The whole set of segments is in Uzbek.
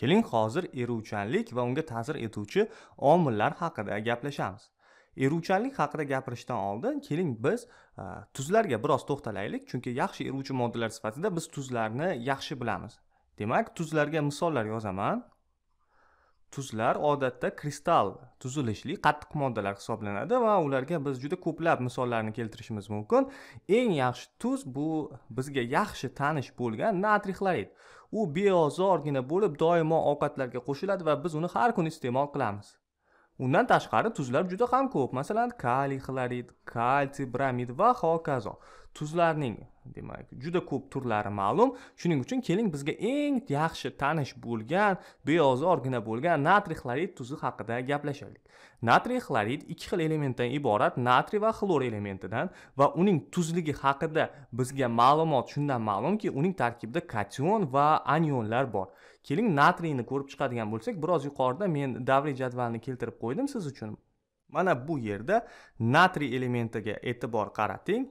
keling hozir eruvchanlik va unga ta'sir etuvchi omillar haqida gaplashamiz. Eruvchanlik haqida gapirishdan oldin keling biz e, tuzlarga biroz to'xtalaylik chunki yaxshi eruvchi moddalar sifatida biz tuzlarni yaxshi bilamiz. Demak tuzlarga misollar yozaman. Tuzlar odatda kristal tuzilishli qattiq moddalar hisoblanadi va ularga biz juda ko'plab misollarni keltirishimiz mumkin. Eng yaxshi tuz bu bizga yaxshi tanish bo'lgan natriy xlorid u beozorgina bo'lib doimo ovqatlarga qo'shiladi va biz uni har kuni iste'mol qilamiz. Undan tashqari tuzlar juda ham ko'p. Masalan kaliy xlorid kalsiy bromid va hokazo. Tuzlarning demak. Juda ko'p turlari ma'lum. Shuning uchun keling bizga eng yaxshi tanish bo'lgan beozorgina bo'lgan natriy xlorid tuzi haqida gaplashaylik. Natriy xlorid ikki xil elementdan iborat natriy va xlor elementidan va uning tuzligi haqida bizga ma'lumot shundan ma'lumki uning tarkibida kation va anionlar bor. Keling natriyni ko'rib chiqadigan bo'lsak biroz yuqorida men davriy jadvalni keltirib qo'ydim siz uchun. Mana bu yerda natriy elementiga e'tibor qarating.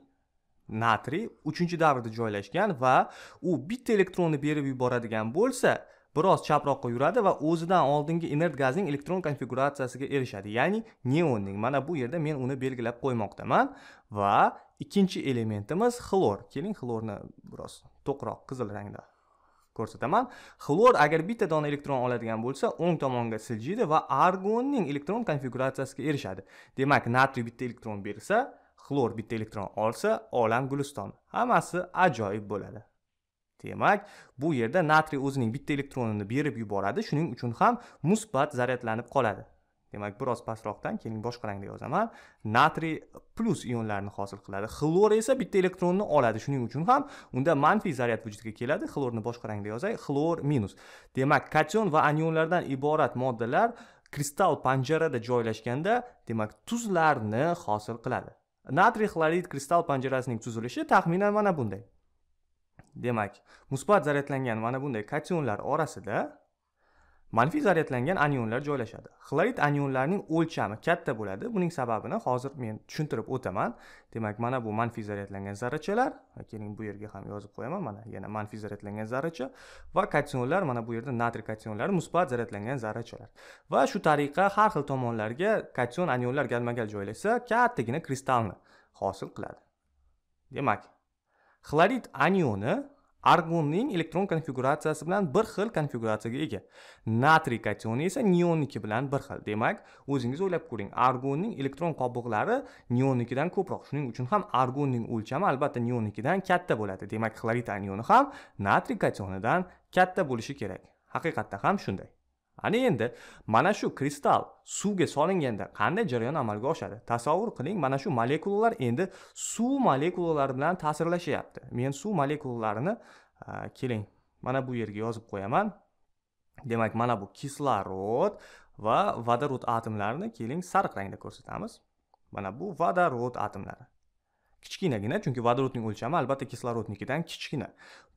Natriy uchinchi davrda joylashgan va u bitta elektronni berib yuboradigan bo'lsa biroz chaproqqa yuradi va o'zidan oldingi inert gazning elektron konfiguratsiyasiga erishadi ya'ni neonning. Mana bu yerda men uni belgilab qo'ymoqdaman va ikkinchi elementimiz xlor. Keling xlorni biroz to'qroq qizil rangda ko'rsataman. Xlor agar bitta dona elektron oladigan bo'lsa o'ng tomonga siljiydi va argonning elektron konfiguratsiyasiga erishadi. Demak natriy bitta elektron bersa xlor bitta elektron olsa olam guliston. Hammasi ajoyib bo'ladi. Demak bu yerda natriy o'zining bitta elektronini berib yuboradi shuning uchun ham musbat zaryadlanib qoladi. Demak biroz pastroqdan keling boshqa rangda yozaman natriy plus ionlarni hosil qiladi. Xlor esa bitta elektronni oladi shuning uchun ham unda manfiy zaryad vujudga keladi. Xlorni boshqa rangda yozay xlor minus. Demak kation va anionlardan iborat moddalar kristal panjarada joylashganda demak tuzlarni hosil qiladi. Natriy xlorid kristal panjarasining tuzilishi taxminan mana bunday. Demak musbat zaryadlangan mana bunday kationlar orasida manfiy zaryadlangan anionlar joylashadi. Xlorid anionlarning o'lchami katta bo'ladi. Buning sababini hozir men tushuntirib o'taman. Demak mana bu manfiy zaryadlangan zarrachalar keling bu yerga ham yozib qo'yaman. Mana yana manfiy zaryadlangan zarracha va kationlar mana bu yerda natriy kationlari musbat zaryadlangan zarrachalar. Va shu tariqa har xil tomonlarga kation anionlar galma gal joylashsa kattagina kristalni hosil qiladi. Demak xlorid anioni argonning elektron konfiguratsiyasi bilan bir xil konfiguratsiyaga ega. Natriy kationi esa neonniki bilan bir xil. Demak o'zingiz o'ylab ko'ring argonning elektron qobiqlari neonnikidan ko'proq. Shuning uchun ham argonning o'lchami albatta neonnikidan katta bo'ladi. Demak xlorid anioni ham natriy kationidan katta bo'lishi kerak. Haqiqatda ham shunday. Ana endi mana shu kristal suvga solinganda qanday jarayon amalga oshadi? Tasavvur qiling mana shu molekulalar endi suv molekulalari bilan ta'sirlashyapti. Men suv molekulalarini keling mana bu yerga yozib qo'yaman. Demak mana bu kislorod va vodorod atomlarini keling sariq rangda ko'rsatamiz. Mana bu vodorod atomlari. Kichkinagina chunki vodorodning o'lchami albatta kislorodnikidan kichkina.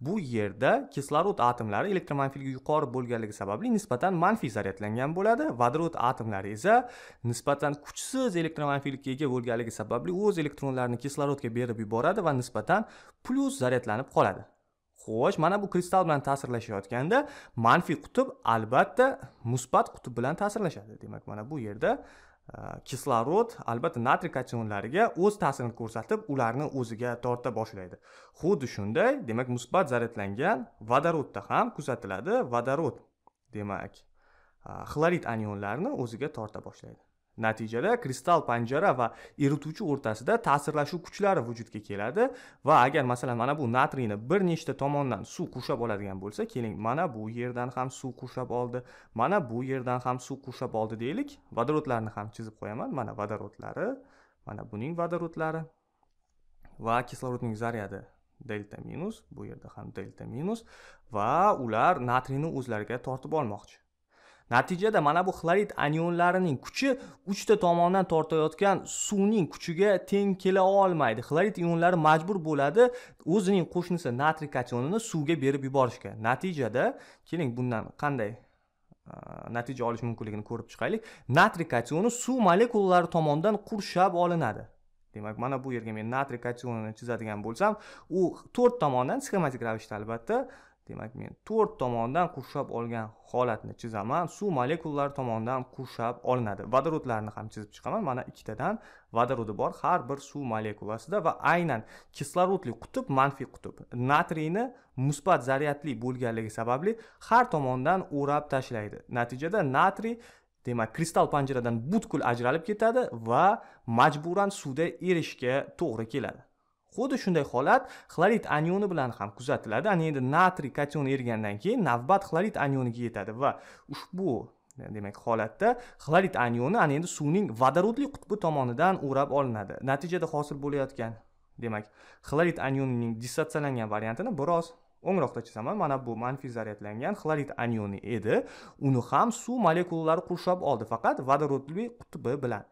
Bu yerda kislorod atomlari elektromanfiyligi yuqori bo'lganligi sababli nisbatan manfiy zaryadlangan bo'ladi. Vodorod atomlari esa nisbatan kuchsiz elektromanfiylikka ega bo'lganligi sababli o'z elektronlarini kislorodga berib yuboradi va nisbatan plyus zaryadlanib qoladi. Xo'sh mana bu kristal bilan ta'sirlashayotganda manfiy qutb albatta musbat qutb bilan ta'sirlashadi. Demak mana bu yerda e, kislorod albatta natriy kationlariga o'z ta'sirini ko'rsatib ularni o'ziga torta boshlaydi. Xuddi shunday demak musbat zaryadlangan vodorodda ham kuzatiladi. Vodorod demak e, xlorid anionlarni o'ziga torta boshlaydi. Natijada kristal panjara va erituvchi o'rtasida ta'sirlashuv kuchlari vujudga keladi va agar masalan mana bu natriyni bir nechta tomondan suv qurshab oladigan bo'lsa keling mana bu yerdan ham suv qurshab oldi mana bu yerdan ham suv qurshab oldi deylik vodorodlarni ham chizib qo'yaman. Mana vodorodlari mana buning vodorodlari va kislorodning zaryadi delta minus bu yerda ham delta minus va ular natriyni o'zlariga tortib olmoqchi. Natijada mana bu xlorid anionlarining kuchi uchta tomondan tortayotgan suvning kuchiga teng kela olmaydi. Xlorid ionlari majbur bo'ladi o'zining qo'shnisi natriy kationini suvga berib yuborishga. Natijada keling bundan qanday natija olish mumkinligini ko'rib chiqaylik. Natriy kationi suv molekulalari tomonidan qurshab olinadi. Demak mana bu yerga men natriy kationini chizadigan bo'lsam u to'rt tomondan sxematik ravishda albatta demak men to'rt tomondan qurshab olgan holatni chizaman. Suv molekulalari tomonidan qurshab olinadi. Vodorodlarni ham chizib chiqaman. Mana ikkitadan vodorodi bor. Har bir suv molekulasida va aynan kislorodli qutb manfiy qutb. Natriyni musbat zaryadli bo'lganligi sababli har tomondan o'rab tashlaydi. Natijada natriy demak kristal panjaradan butkul ajralib ketadi va majburan suvda erishga to'g'ri keladi. Xuddi shunday holat xlorid anioni bilan ham kuzatiladi. Ana endi natriy kation erigandan keyin navbat xlorid anioniga yetadi va ushbu demak holatda xlorid anioni ana endi suvning vodorodli qutbi tomonidan o'rab olinadi. Natijada hosil bo'layotgan demak xlorid anionining dissotsiyalangan variantini biroz o'ngroqda chizaman. Mana bu manfiy zaryadlangan xlorid anioni edi. Uni ham suv molekulalari qurshab oldi faqat vodorodli qutbi bilan.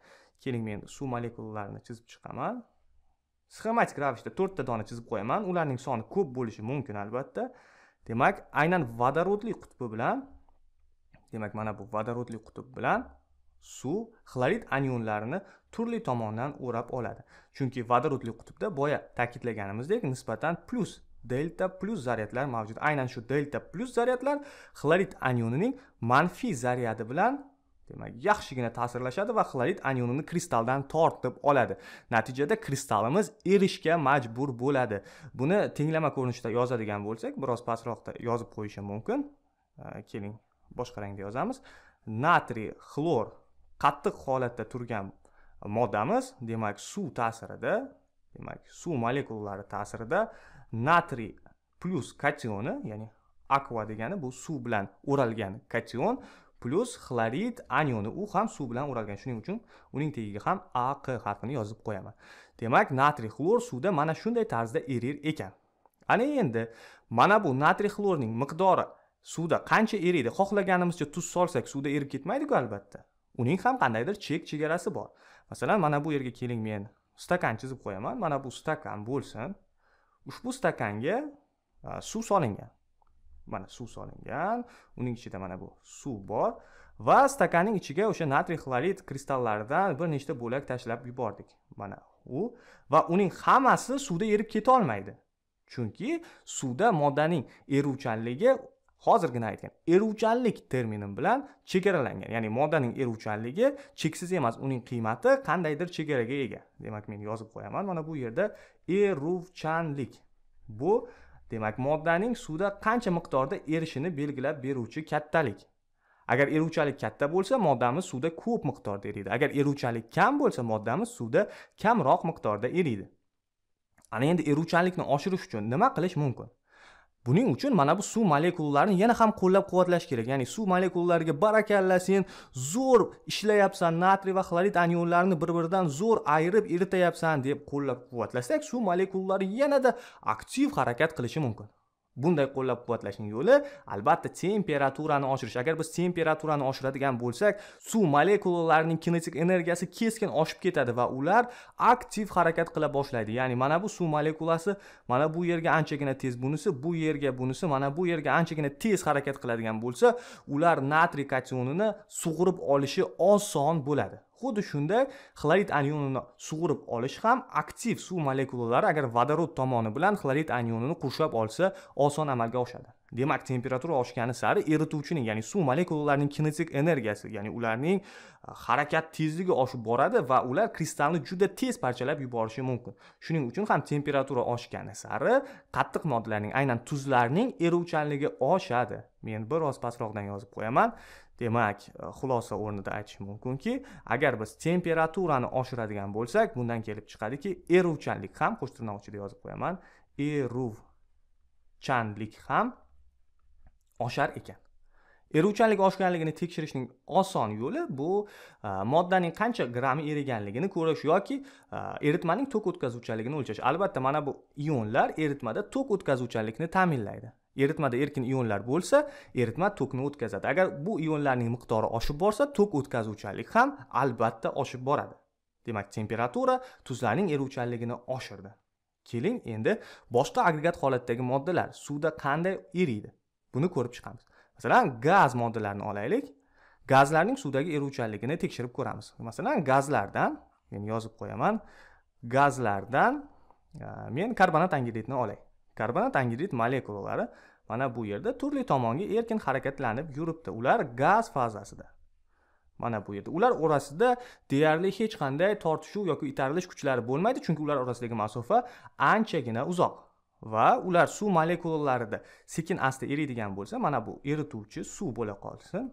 Keling men suv molekulalarini chizib chiqaman. Sxematik ravishda to'rtta dona chizib qo'yaman. Ularning soni ko'p bo'lishi mumkin albatta. Demak aynan vodorodli qutbi bilan demak mana bu vodorodli qutb bilan suv xlorid anionlarini turli tomondan o'rab oladi. Chunki vodorodli qutbda boya ta'kidlaganimizdek nisbatan plyus delta plyus zaryadlar mavjud. Aynan shu delta plyus zaryadlar xlorid anionining manfiy zaryadi bilan demak yaxshigina ta'sirlashadi va xlorid anionini kristaldan tortib oladi. Natijada kristalimiz erishga majbur bo'ladi. Buni tenglama ko'rinishda yozadigan bo'lsak biroz pastroqda yozib qo'yishim mumkin. Keling boshqa rangda yozamiz. Natriy xlor qattiq holatda turgan moddamiz demak suv ta'sirida demak suv molekulalari ta'sirida natriy plyus kationi ya'ni akva degani bu suv bilan o'ralgan kation plyus xlorid anioni u ham suv bilan o'ralgan. Shuning uchun uning tagiga ham aq harfini yozib qo'yaman. Demak natriy xlor suvda mana shunday tarzda erir ekan. Ana endi mana bu natriy xlorning miqdori suvda qancha eriydi xohlaganimizcha tuz solsak suvda erib ketmaydiku albatta. Uning ham qandaydir chek chegarasi bor. Masalan mana bu yerga keling men stakan chizib qo'yaman. Mana bu stakan bo'lsin. Ushbu stakanga suv solingan. Mana suv solingan. Uning ichida mana bu suv bor. Va stakanning ichiga o'sha natriy xlorid kristallaridan bir nechta bo'lak tashlab yubordik. Mana u. Va uning hammasi suvda erib keta olmaydi. Chunki suvda moddaning eruvchanligi hozirgina aytgan eruvchanlik termini bilan chegaralangan. Ya'ni moddaning eruvchanligi cheksiz emas uning qiymati qandaydir chegaraga ega. Demak men yozib qo'yaman mana bu yerda eruvchanlik. Bu demak moddaning suvda qancha miqdorda erishini belgilab beruvchi kattalik. Agar eruvchanlik katta bo'lsa moddamiz suvda ko'p miqdorda eriydi. Agar eruvchanlik kam bo'lsa moddamiz suvda kamroq miqdorda eriydi. Ana endi eruvchanlikni oshirish uchun nima qilish mumkin? Buning uchun mana bu suv molekulalarini yana ham qo'llab quvvatlash kerak. Ya'ni suv molekulalariga barakalla sen zo'r ishlayapsan natriy va xlorid anionlarini bir biridan zo'r ayirib eritayapsan deb qo'llab quvvatlasak suv molekulalari yanada aktiv harakat qilishi mumkin. Bunday qo'llab quvvatlashning yo'li albatta temperaturani oshirish. Agar biz temperaturani oshiradigan bo'lsak suv molekulalarining kinetik energiyasi keskin oshib ketadi va ular aktiv harakat qila boshlaydi. Ya'ni mana bu suv molekulasi mana bu yerga anchagina tez bunisi bu yerga bunisi mana bu yerga anchagina tez harakat qiladigan bo'lsa ular natriy kationini sug'urib olishi oson bo'ladi. Xuddi shunday xlorid anionini sug'urib olish ham aktiv suv molekulalari agar vodorod tomoni bilan xlorid anionini qurshab olsa oson amalga oshadi. Demak temperatura oshgani sari erituvchining ya'ni suv molekulalarining kinetik energiyasi ya'ni ularning harakat tezligi oshib boradi va ular kristalni juda tez parchalab yuborishi mumkin. Shuning uchun ham temperatura oshgani sari qattiq moddalarning aynan tuzlarning eruvchanligi oshadi. Men biroz pastroqdan yozib qo'yaman. Demak e, xulosa o'rnida aytish mumkinki agar biz temperaturani oshiradigan bo'lsak bundan kelib chiqadiki eruvchanlik ham qo'sh tirnoq ichida yozib qo'yaman eruvchanlik ham oshar ekan. Eruvchanlik oshganligini tekshirishning oson yo'li bu e, moddaning qancha grammi eriganligini ko'rish yoki e, eritmaning tok o'tkazuvchanligini o'lchash. Albatta mana bu ionlar eritmada tok o'tkazuvchanlikni ta'minlaydi. Eritmada erkin ionlar bo'lsa eritma tokni o'tkazadi. Agar bu ionlarning miqdori oshib borsa tok o'tkazuvchanlik ham albatta oshib boradi. Demak temperatura tuzlarning eruvchanligini oshirdi. Keling endi boshqa agregat holatdagi moddalar suvda qanday eriydi? Buni ko'rib chiqamiz. Masalan gaz moddalarini olaylik. Gazlarning suvdagi eruvchanligini tekshirib ko'ramiz. Masalan gazlardan men yozib qo'yaman gazlardan e, men karbonat angidridni olay. Karbonat angidrid molekulalari mana bu yerda turli tomonga erkin harakatlanib yuribdi. Ular gaz fazasida. Mana bu yerda. Ular orasida deyarli hech qanday tortishuv yoki itarilish kuchlari bo'lmaydi chunki ular orasidagi masofa anchagina uzoq. Va ular suv molekulalarida sekin asta eriydigan bo'lsa mana bu erituvchi suv bo'la qolsin.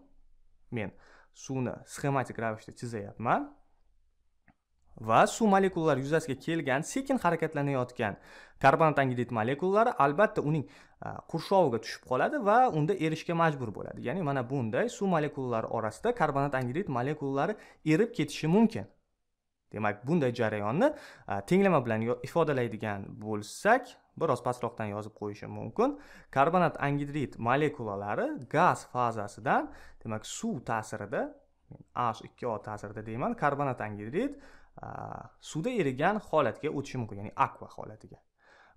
Men suvni sxematik ravishda chizayapman. Va suv molekulalari yuzasiga kelgan sekin harakatlanayotgan karbonat angidrid molekulalari albatta uning qurshoviga tushib qoladi va unda erishga majbur bo'ladi. Ya'ni mana bunday suv molekulalari orasida karbonat angidrid molekulalari erib ketishi mumkin. Demak bunday jarayonni tenglama bilan ifodalaydigan bo'lsak biroz pastroqdan yozib qo'yishim mumkin. Karbonat angidrid molekulalari gaz fazasidan demak suv ta'sirida h ikki o ta'sirida deyman karbonat angidrid suvda erigan holatga o'tishi mumkin ya'ni akva holatiga.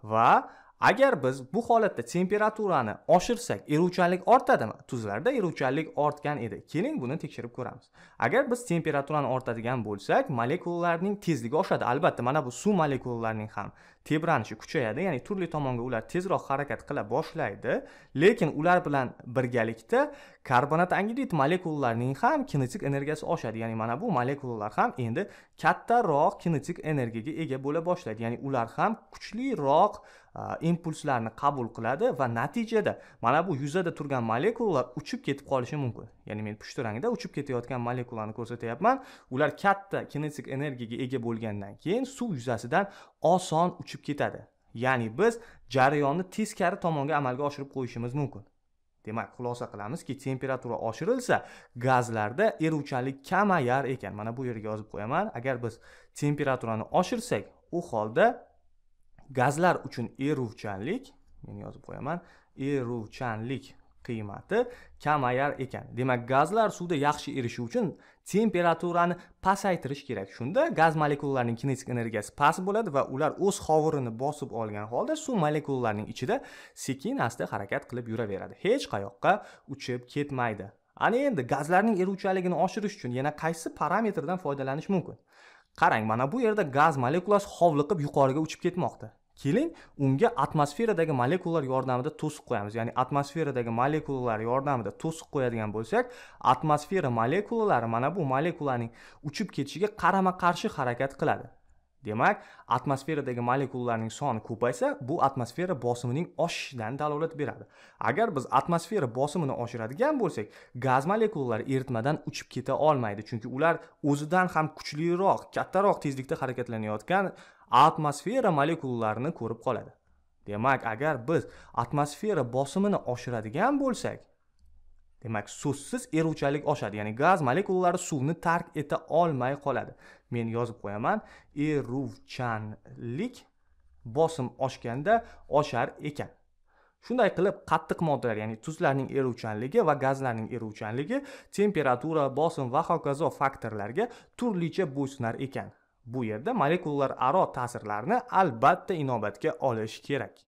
Va agar biz bu holatda temperaturani oshirsak eruvchanlik ortadimi? Tuzlarda eruvchanlik ortgan edi. Keling buni tekshirib ko'ramiz. Agar biz temperaturani ortadigan bo'lsak molekulalarning tezligi oshadi. Albatta mana bu suv molekulalarining ham tebranishi kuchayadi. Ya'ni turli tomonga ular tezroq harakat qila boshlaydi. Lekin ular bilan birgalikda karbonat angidrid molekulalarining ham kinetik energiyasi oshadi. Ya'ni mana bu molekulalar ham endi kattaroq kinetik energiyaga ega bo'la boshlaydi. Ya'ni ular ham kuchliroq impulslarni qabul qiladi va natijada mana bu yuzada turgan molekulalar uchib ketib qolishi mumkin. Ya'ni men pushti rangda uchib ketayotgan molekulani ko'rsatyapman ular katta kinetik energiyaga ega bo'lgandan keyin suv yuzasidan oson uchib ketadi. Ya'ni biz jarayonni teskari tomonga amalga oshirib qo'yishimiz mumkin. Demak xulosa qilamizki temperatura oshirilsa gazlarda eruvchanlik kamayar ekan. Mana bu yerga yozib qo'yaman. Agar biz temperaturani oshirsak u holda gazlar uchun eruvchanlik men yozib qo'yaman eruvchanlik qiymati kamayar ekan. Demak gazlar suvda yaxshi erishi uchun temperaturani pasaytirish kerak. Shunda gaz molekulalarining kinetik energiyasi past bo'ladi va ular o'z hovurini bosib olgan holda suv molekulalarining ichida sekin asta harakat qilib yuraveradi. Hech qayoqqa uchib ketmaydi. Ana endi gazlarning eruvchanligini oshirish uchun yana qaysi parametrdan foydalanish mumkin? Qarang mana bu yerda gaz molekulasi hovliqib yuqoriga uchib ketmoqda. Keling unga atmosferadagi molekulalar yordamida to'siq qo'yamiz. Ya'ni atmosferadagi molekulalar yordamida to'siq qo'yadigan bo'lsak atmosfera molekulalari mana bu molekulaning uchib ketishiga qarama qarshi harakat qiladi. Demak atmosferadagi molekulalarning soni ko'paysa bu atmosfera bosimining oshishidan dalolat beradi. Agar biz atmosfera bosimini oshiradigan bo'lsak gaz molekulalari eritmadan uchib keta olmaydi. Chunki ular o'zidan ham kuchliroq kattaroq tezlikda harakatlanayotgan atmosfera molekulalarini ko'rib qoladi. Demak agar biz atmosfera bosimini oshiradigan bo'lsak demak so'zsiz eruvchanlik oshadi ya'ni gaz molekulalari suvni tark eta olmay qoladi. Men yozib qo'yaman eruvchanlik bosim oshganda oshar ekan. Shunday qilib qattiq moddalar ya'ni tuzlarning eruvchanligi va gazlarning eruvchanligi temperatura bosim va hokazo faktorlarga turlicha bo'ysunar ekan. Bu yerda molekulalar aro ta'sirlarni albatta inobatga olish kerak.